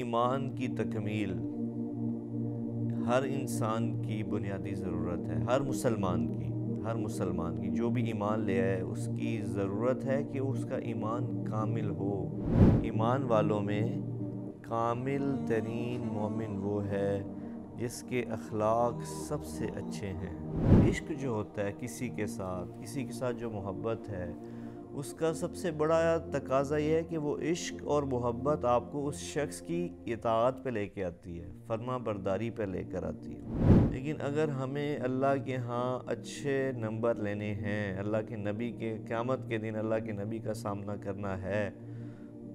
ईमान की तकमील हर इंसान की बुनियादी ज़रूरत है, हर मुसलमान की, हर मुसलमान की। जो भी ईमान ले आए, उसकी ज़रूरत है कि उसका ईमान कामिल हो। ईमान वालों में कामिल तरीन मोमिन वो है जिसके अखलाक सबसे अच्छे हैं। इश्क जो होता है किसी के साथ, किसी के साथ जो मोहब्बत है उसका सबसे बड़ा तकाजा यह है कि वो इश्क और मोहब्बत आपको उस शख्स की इतात पे लेके आती है फर्मा बरदारी पे लेकर आती है। लेकिन अगर हमें अल्लाह के यहाँ अच्छे नंबर लेने हैं, अल्लाह के नबी के, क़्यामत के दिन अल्लाह के नबी का सामना करना है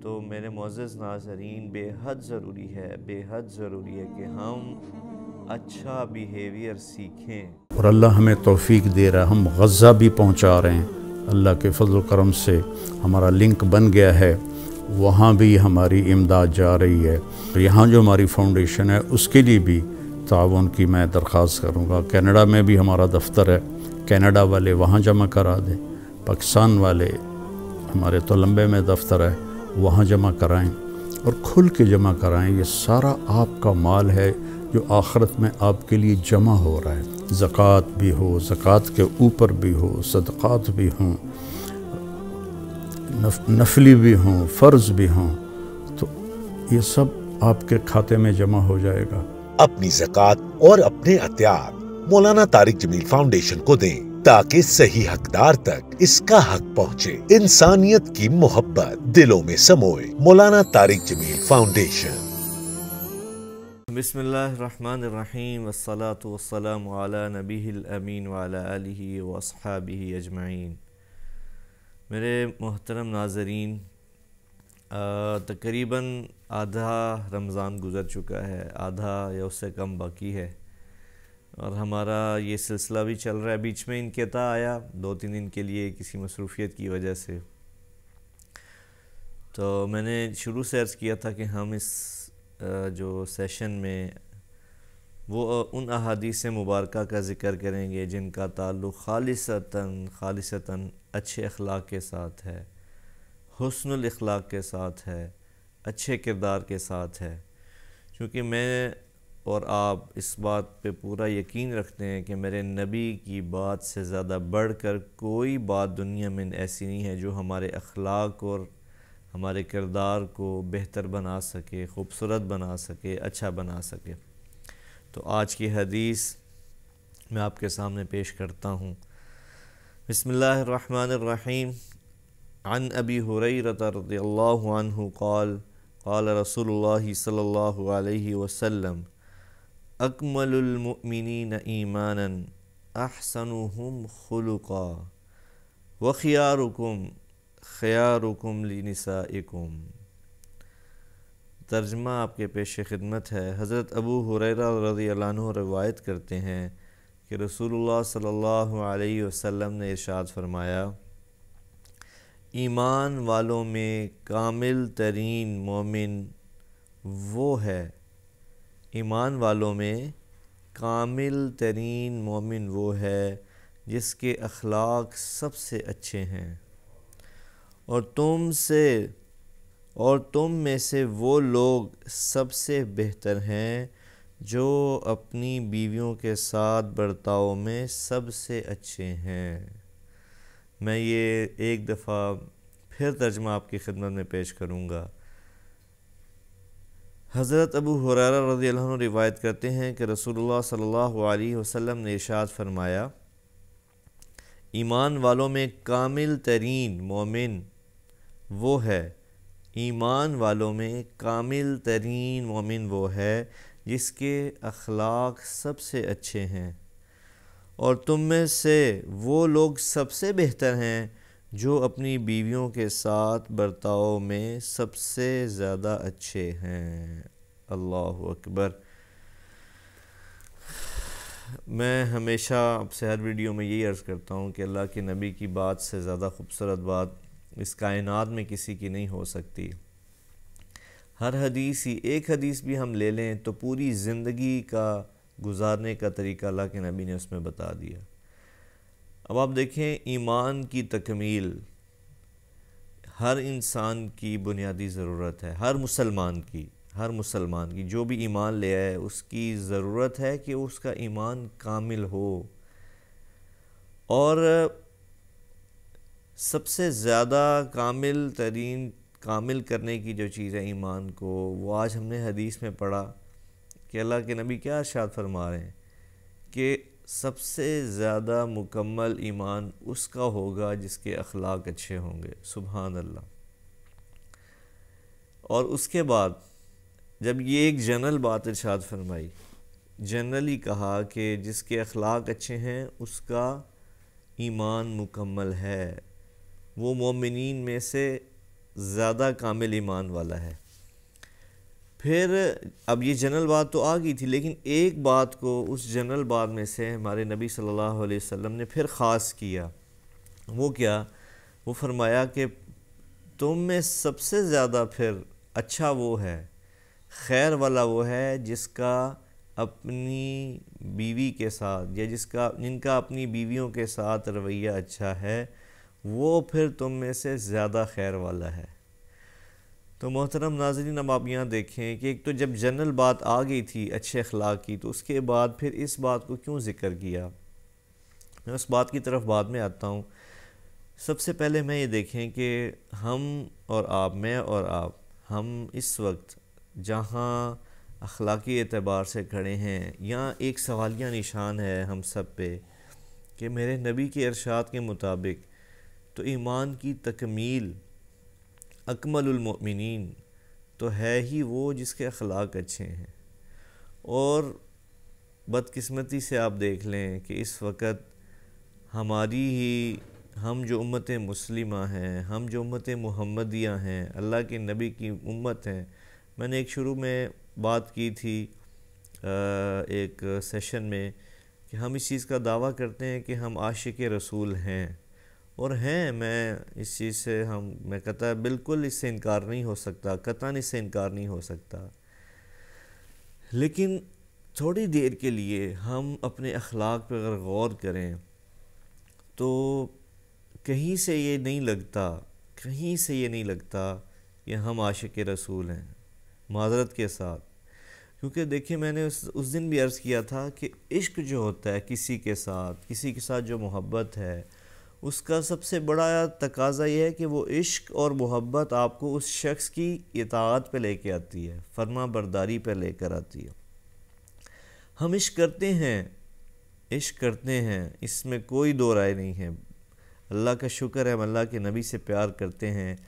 तो मेरे मोज़ नाजरीन, बेहद ज़रूरी है, बेहद ज़रूरी है कि हम अच्छा बिहेवियर सीखें। और अल्लाह हमें तोफ़ी दे रहा हम गज़ा भी पहुँचा रहे हैं। अल्लाह के फजल करम से हमारा लिंक बन गया है, वहाँ भी हमारी इमदाद जा रही है। यहाँ जो हमारी फाउंडेशन है, उसके लिए भी ताउन की मैं दरख्वास्त करूँगा। कनाडा में भी हमारा दफ्तर है। कनाडा वाले वहाँ जमा करा दें। पाकिस्तान वाले हमारे तो लंबे में दफ्तर है, वहाँ जमा कराएँ। और खुल के जमा कराएँ। ये सारा आपका माल है जो आखरत में आपके लिए जमा हो रहा है। ज़क़़त भी हो ज़क़़त के ऊपर भी हो सदक़ात भी हों नफ, नफली भी हों फ़र्ज़ भी हों तो ये सब आपके खाते में जमा हो जाएगा। अपनी ज़क़़त और अपने अत्यार मौलाना तारिक जमील फाउंडेशन को दें ताकि सही हकदार तक इसका हक पहुँचे। इंसानियत की मोहब्बत दिलों में समोए मौलाना तारिक जमील फाउंडेशन। बिसमीम वसलाम नबी अमीन वाली वसहाबी अजमाइन मेरे मोहतरम नाजरीन तकरीबन आधा रमज़ान गुज़र चुका है, आधा या उससे कम बाकी है। और हमारा ये सिलसिला भी चल रहा है, बीच में इनकता आया दो तीन दिन के लिए किसी मसरूफ़ियत की वजह से। तो मैंने शुरू से अर्ज़ किया था कि हम इस जो सेशन में वो उन अहादीस मुबारक का ज़िक्र करेंगे जिनका ताल्लुक़ खालिसता खालिसता अच्छे अखलाक के साथ है हसन अखलाक के साथ है, अच्छे किरदार के साथ है। क्योंकि मैं और आप इस बात पे पूरा यकीन रखते हैं कि मेरे नबी की बात से ज़्यादा बढ़कर कोई बात दुनिया में ऐसी नहीं है जो हमारे अखलाक और हमारे किरदार को बेहतर बना सके, ख़ूबसूरत बना सके अच्छा बना सके। तो आज की हदीस मैं आपके सामने पेश करता हूँ। बसमीम अन अबी हुरैरत रज़ियल्लाहु क़ाल क़ाल रसूलुल्लाह सल्लल्लाहु अलैहि वसल्लम अकमलुलमुमिनीन ईमानन, अहसनुहुम खुलुक़ा, व खियारुकुम लिनसाइकुम। तर्जमा आपके पेश खिदमत है। हज़रत अबू हुरैरा रज़ी रवायत करते हैं कि रसूलुल्लाह सल्लल्लाहु अलैहि वसल्लम ने इरशाद फरमाया, ईमान वालों में कामिल तरीन मोमिन वो है। ईमान वालों में कामिल तरीन मोमिन वो है जिसके अखलाक सबसे अच्छे हैं। और तुम से, और तुम में से वो लोग सबसे बेहतर हैं जो अपनी बीवियों के साथ बर्ताव में सबसे अच्छे हैं। मैं ये एक दफ़ा फिर तर्जमा आपकी खिदमत में पेश करूँगा। हज़रत अबू हुरारा रज़ी अल्लाह रिवायत करते हैं कि रसूलुल्लाह सल्लल्लाहु अलैहि वसल्लम ने इरशाद फरमाया, ईमान वालों में कामिल तरीन, मोमिन वो है। ईमान वालों में कामिल तरीन मोमिन वो है, जिसके अखलाक सबसे अच्छे हैं। और तुम में से वो लोग सबसे बेहतर हैं, जो अपनी बीवियों के साथ बर्ताव में सबसे ज़्यादा अच्छे हैं। अल्लाह अकबर। मैं हमेशा आपसे हर वीडियो में यही अर्ज़ करता हूँ कि अल्लाह के नबी की बात से ज़्यादा खूबसूरत बात इस कायनात में किसी की नहीं हो सकती। हर हदीस ही, एक हदीस भी हम ले लें तो पूरी ज़िंदगी का गुजारने का तरीका अल्लाह के नबी ने उसमें बता दिया। अब आप देखें, ईमान की तकमील हर इंसान की बुनियादी ज़रूरत है, हर मुसलमान की, हर मुसलमान की, जो भी ईमान ले आए, उसकी ज़रूरत है कि उसका ईमान कामिल हो। और सबसे ज़्यादा कामिल तरीन, कामिल करने की जो चीज़ है ईमान को, वो आज हमने हदीस में पढ़ा कि अल्लाह के नबी क्या अशात फरमा रहे हैं कि सबसे ज़्यादा मुकम्मल ईमान उसका होगा जिसके अखलाक अच्छे होंगे। सुबहान अल्लाह और उसके बाद जब ये एक जनरल बात इर्शाद फरमाई, जनरली कहा कि जिसके अखलाक अच्छे हैं उसका ईमान मुकम्मल है। वो मोमिन में से ज़्यादा कामिल ईमान वाला है। फिर अब ये जनरल बात तो आ गई थी, लेकिन एक बात को उस जनरल बात में से हमारे नबी सल्लल्लाहु अलैहि वसल्लम ने फिर ख़ास किया, वो क्या? वो फरमाया कि तुम में सबसे ज़्यादा फिर अच्छा वो है, खैर वाला वो है जिसका अपनी बीवी के साथ, या जिसका, जिनका अपनी बीवियों के साथ रवैया अच्छा है वो फिर तुम में से ज़्यादा खैर वाला है। तो मोहतरम नाजरीन, अब आप यहाँ देखें कि एक तो जब जनरल बात आ गई थी अच्छे अखलाक की तो उसके बाद फिर इस बात को क्यों ज़िक्र किया? मैं उस बात की तरफ़ बाद में आता हूँ। सबसे पहले मैं ये देखें कि हम और आप, मैं और आप, हम इस वक्त जहाँ अखलाकी एतबार से खड़े हैं, यहाँ एक सवालिया निशान है हम सब पे कि मेरे नबी के अरशाद के मुताबिक तो ईमान की तकमील अकमलमिन तो है ही वो जिसके अखलाक अच्छे हैं। और बदकिस्मती से आप देख लें कि इस वक्त हमारी ही, हम जो उम्मत मुस्लिमा हैं, हम जो उम्मत मोहम्मदिया हैं, अल्लाह के नबी की उम्मत हैं। मैंने एक शुरू में बात की थी एक सेशन में कि हम इस चीज़ का दावा करते हैं कि हम आशिक रसूल हैं। और हैं, मैं इस चीज़ से हम, मैं कहता बिल्कुल इससे इनकार नहीं हो सकता कतन इससे इनकार नहीं हो सकता। लेकिन थोड़ी देर के लिए हम अपने अखलाक पर अगर गौर करें तो कहीं से ये नहीं लगता, कहीं से ये नहीं लगता कि हम आशिक रसूल हैं, माजरत के साथ। क्योंकि देखिए, मैंने उस उस दिन भी अर्ज़ किया था कि इश्क जो होता है किसी के साथ, किसी के साथ जो मोहब्बत है उसका सबसे बड़ा तकाजा यह है कि वो इश्क और मोहब्बत आपको उस शख्स की इतात पे लेके आती है, फर्मा बरदारी पे लेकर आती है। हम इश्क करते हैं, इश्क करते हैं, इसमें कोई दो राय नहीं है। अल्लाह का शुक्र है हम अल्लाह के नबी से प्यार करते हैं।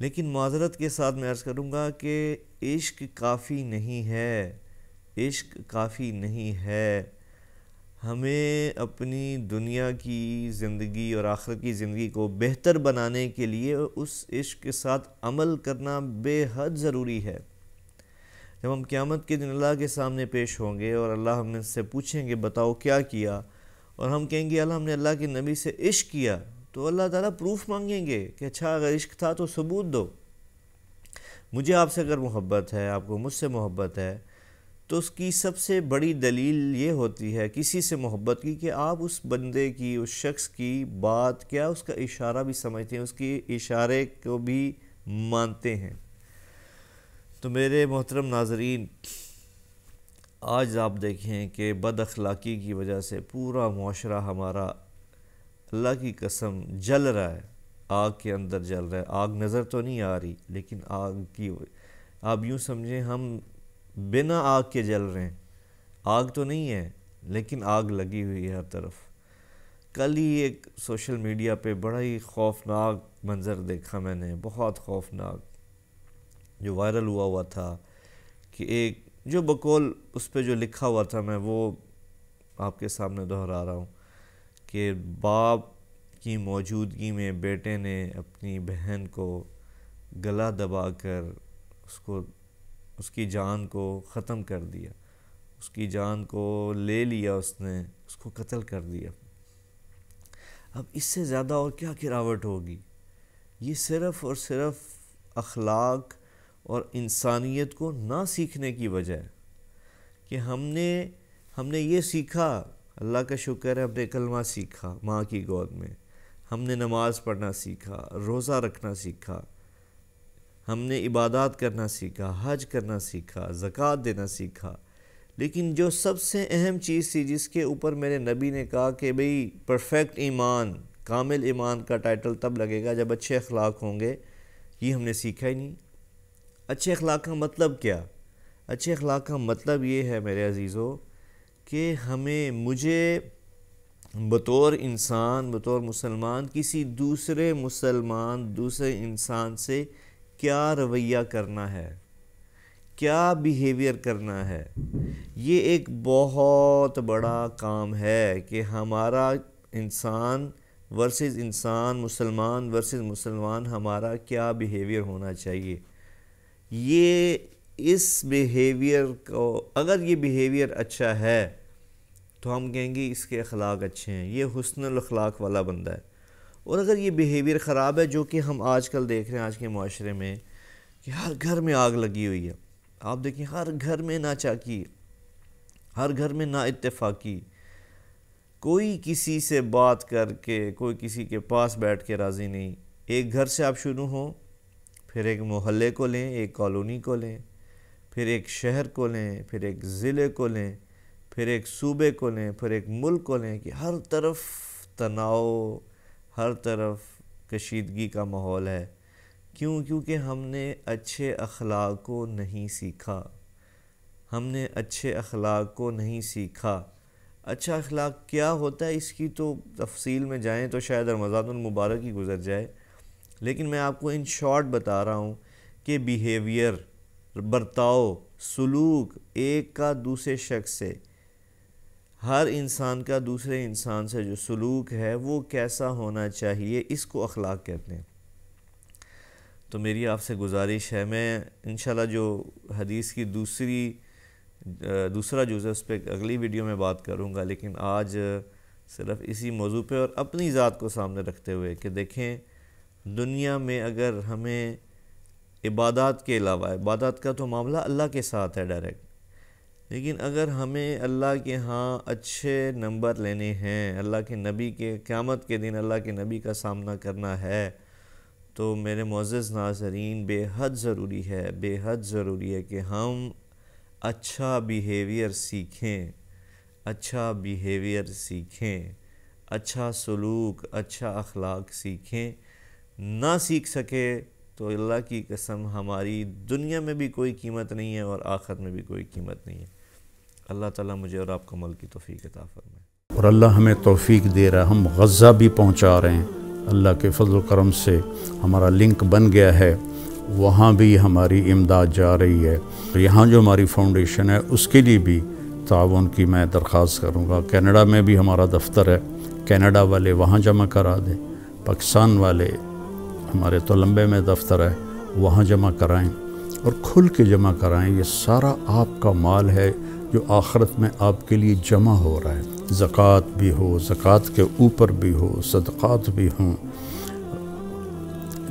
लेकिन माजरत के साथ मैं अर्ज़ करूँगा कि इश्क काफ़ी नहीं है, इश्क काफ़ी नहीं है। हमें अपनी दुनिया की ज़िंदगी और आखिर की ज़िंदगी को बेहतर बनाने के लिए उस इश्क के साथ अमल करना बेहद ज़रूरी है। जब हम क़्यामत के दिन अल्लाह के सामने पेश होंगे और अल्लाह हमसे पूछेंगे, बताओ क्या किया? और हम कहेंगे, अल्लाह हमने अल्लाह के नबी से इश्क किया तो अल्लाह ताला प्रूफ मांगेंगे कि अच्छा अगर इश्क था तो सबूत दो। मुझे आपसे अगर मोहब्बत है, आपको मुझसे मोहब्बत है तो उसकी सबसे बड़ी दलील ये होती है किसी से मोहब्बत की कि आप उस बंदे की, उस शख्स की बात, क्या उसका इशारा भी समझते हैं, उसकी इशारे को भी मानते हैं। तो मेरे मोहतरम नाजरीन, आज आप देखें कि बद अखलाक़ी की वजह से पूरा माशरा हमारा अल्लाह की कसम जल रहा है, आग के अंदर जल रहा है। आग नज़र तो नहीं आ रही, लेकिन आग की, आप यूँ समझें, हम बिना आग के जल रहे हैं। आग तो नहीं है, लेकिन आग लगी हुई है हर तरफ़। कल ही एक सोशल मीडिया पे बड़ा ही खौफनाक मंज़र देखा मैंने, बहुत खौफनाक। जो वायरल हुआ हुआ था कि एक, जो बकौल उस पर जो लिखा हुआ था, मैं वो आपके सामने दोहरा रहा हूँ कि बाप की मौजूदगी में बेटे ने अपनी बहन को गला दबाकर उसको उसकी जान को ख़त्म कर दिया। उसकी जान को ले लिया उसने, उसको कत्ल कर दिया। अब इससे ज़्यादा और क्या गिरावट होगी? ये सिर्फ़ और सिर्फ़ अखलाक और इंसानियत को ना सीखने की वजह है कि हमने हमने ये सीखा, अल्लाह का शुक्र है हमने कलमा सीखा, माँ की गोद में। हमने नमाज़ पढ़ना सीखा, रोज़ा रखना सीखा। हमने इबादत करना सीखा, हज करना सीखा, ज़क़़त देना सीखा। लेकिन जो सबसे अहम चीज़ थी जिसके ऊपर मेरे नबी ने कहा कि भाई परफेक्ट ईमान, कामिल ईमान का टाइटल तब लगेगा जब अच्छे अखलाक होंगे। ये हमने सीखा ही नहीं। अच्छे अखलाक का मतलब क्या? अच्छे अखलाक का मतलब ये है मेरे अजीज़ों कि हमें, मुझे बतौर इंसान, बतौर मुसलमान, किसी दूसरे मुसलमान, दूसरे इंसान से क्या रवैया करना है? क्या बिहेवियर करना है? ये एक बहुत बड़ा काम है कि हमारा इंसान वर्सेस इंसान, मुसलमान वर्सेस मुसलमान, हमारा क्या बिहेवियर होना चाहिए? ये इस बिहेवियर को, अगर ये बिहेवियर अच्छा है तो हम कहेंगे इसके अखलाक अच्छे हैं। ये हुसन अखलाक वाला बंदा है। और अगर ये बिहेवियर ख़राब है, जो कि हम आजकल देख रहे हैं, आज के माशरे में, कि हर घर में आग लगी हुई है। आप देखिए, हर घर में नाचाकी, हर घर में ना इतफाक़ी कोई किसी से बात करके, कोई किसी के पास बैठ के राज़ी नहीं। एक घर से आप शुरू हों, फिर एक मोहल्ले को लें, एक कॉलोनी को लें, फिर एक शहर को लें, फिर एक ज़िले को लें, फिर एक सूबे को लें, फिर एक मुल्क को लें, कि हर तरफ़ तनाव हर तरफ़ कशीदगी का माहौल है। क्यों? क्योंकि हमने अच्छे अखलाक को नहीं सीखा। हमने अच्छे अखलाक को नहीं सीखा। अच्छा अखलाक क्या होता है? इसकी तो तफसील में जाएँ तो शायद रमज़ान मुबारक ही गुजर जाए। लेकिन मैं आपको इन शॉर्ट बता रहा हूँ कि बिहेवियर, बर्ताव, सलूक एक का दूसरे शख्स से हर इंसान का दूसरे इंसान से जो सलूक है, वो कैसा होना चाहिए, इसको अखलाक कहते हैं। तो मेरी आपसे गुजारिश है, मैं इन जो हदीस की दूसरी दूसरा जुज़ है, उस पर अगली वीडियो में बात करूँगा, लेकिन आज सिर्फ़ इसी मौजू पे और अपनी ज़ात को सामने रखते हुए कि देखें, दुनिया में अगर हमें इबादत के अलावा, इबादत का तो मामला अल्लाह के साथ है डायरेक्ट। लेकिन अगर हमें अल्लाह के यहाँ अच्छे नंबर लेने हैं, अल्लाह के नबी के, क़्यामत के दिन अल्लाह के नबी का सामना करना है तो मेरे मोज़ नाजरीन, बेहद ज़रूरी है, बेहद ज़रूरी है कि हम अच्छा बिहेवियर सीखें अच्छा बिहेवियर सीखें अच्छा सलूक अच्छा अखलाक सीखें। ना सीख सके तो अल्लाह की कसम, हमारी दुनिया में भी कोई कीमत नहीं है और आखिर में भी कोई कीमत नहीं है। अल्लाह ताला मुझे और आपको अमल की तोफ़ी अता फरमाए। और अल्लाह हमें तोफ़ी दे रहा है, हम गज़ा भी पहुँचा रहे हैं। अल्लाह के फजल करम से हमारा लिंक बन गया है, वहाँ भी हमारी इमदाद जा रही है। यहाँ जो हमारी फाउंडेशन है, उसके लिए भी ताउन की मैं दरख्वास्त करूँगा। कनाडा में भी हमारा दफ्तर है। कनाडा वाले वहाँ जमा करा दें। पाकिस्तान वाले हमारे तो लंबे में दफ्तर है, वहाँ जमा कराएँ। और खुल के जमा कराएँ, ये सारा आपका माल है जो आखरत में आपके लिए जमा हो रहा है। ज़क़़त भी हो ज़क़़त के ऊपर भी हो सदक़ात भी हों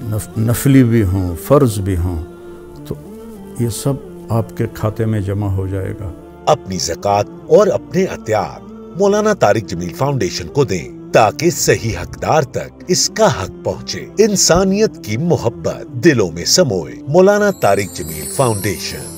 नफ, नफली भी हों फ़र्ज़ भी हों तो ये सब आपके खाते में जमा हो जाएगा। अपनी ज़क़़त और अपने अत्यात मौलाना तारिक जमील फाउंडेशन को दें ताकि सही हकदार तक इसका हक पहुँचे। इंसानियत की मोहब्बत दिलों में समोए मौलाना तारिक जमील फाउंडेशन।